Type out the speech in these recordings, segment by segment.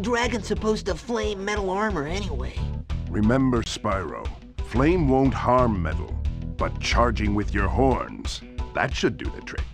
dragon supposed to flame metal armor anyway? Remember, Spyro, flame won't harm metal, but charging with your horns, that should do the trick.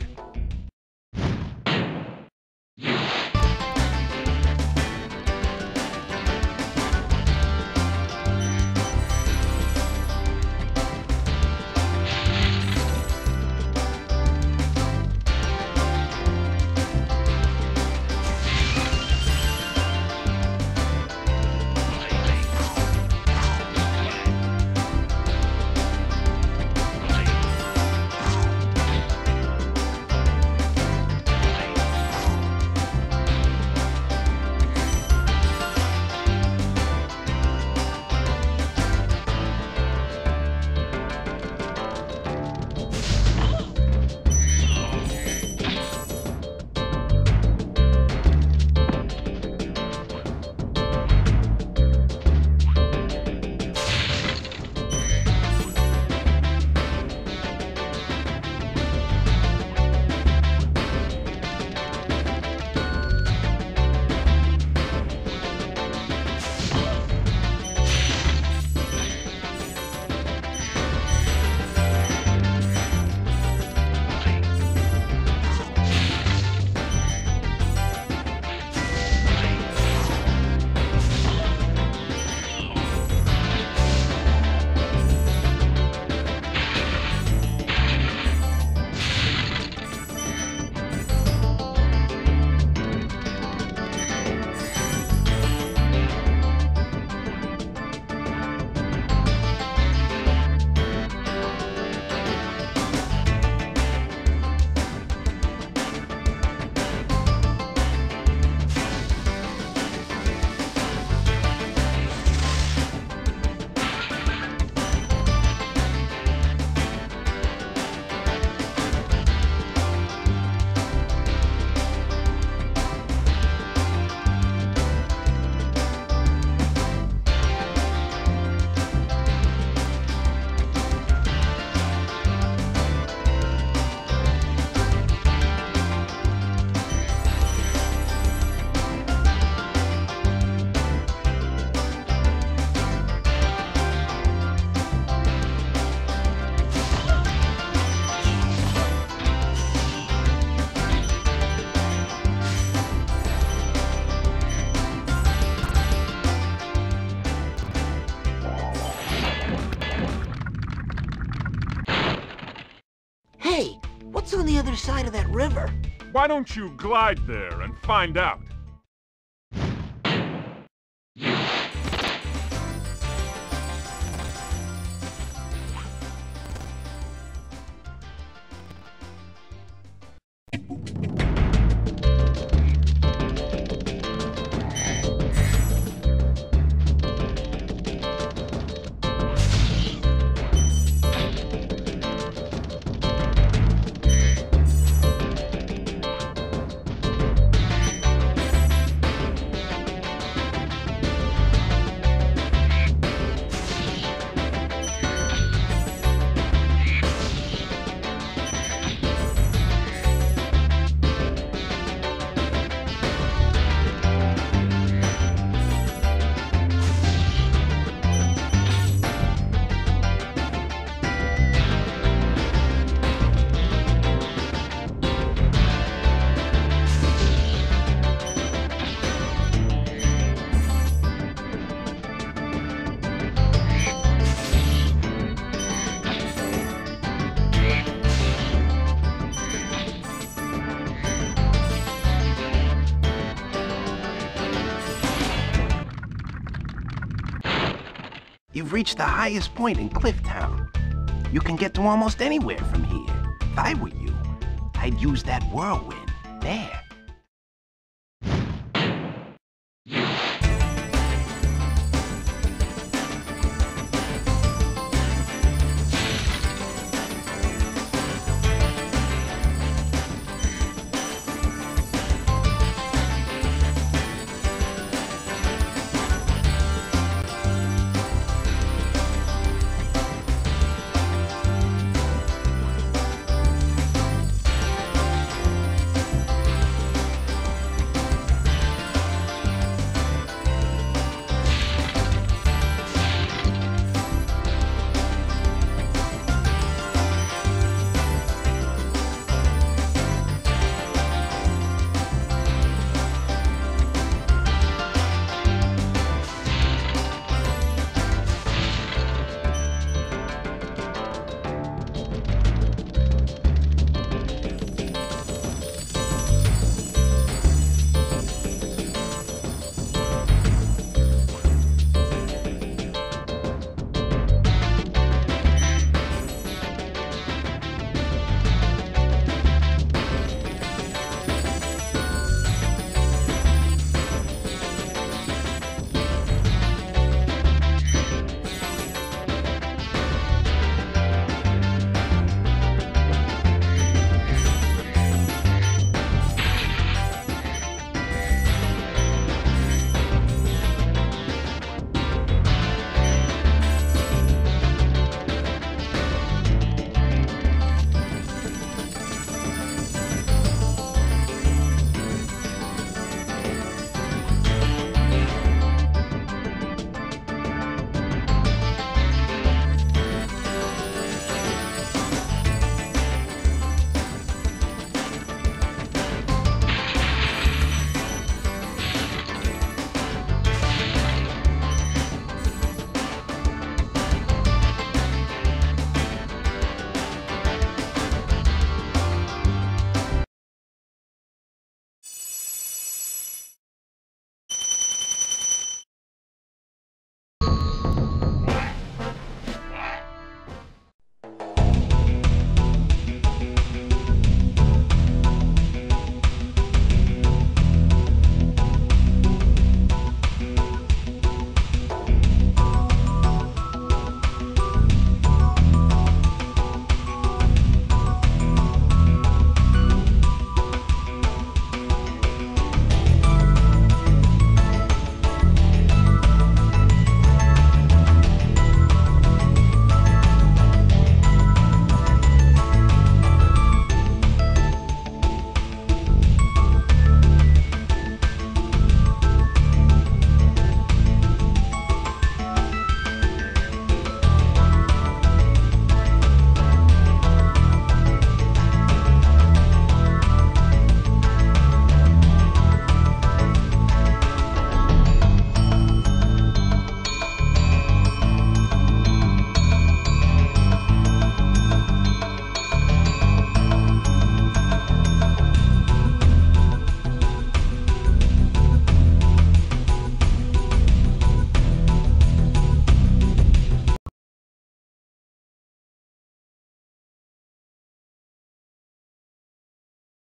Why don't you glide there and find out? You've reached the highest point in Clifftown. You can get to almost anywhere from here. If I were you, I'd use that whirlwind. There.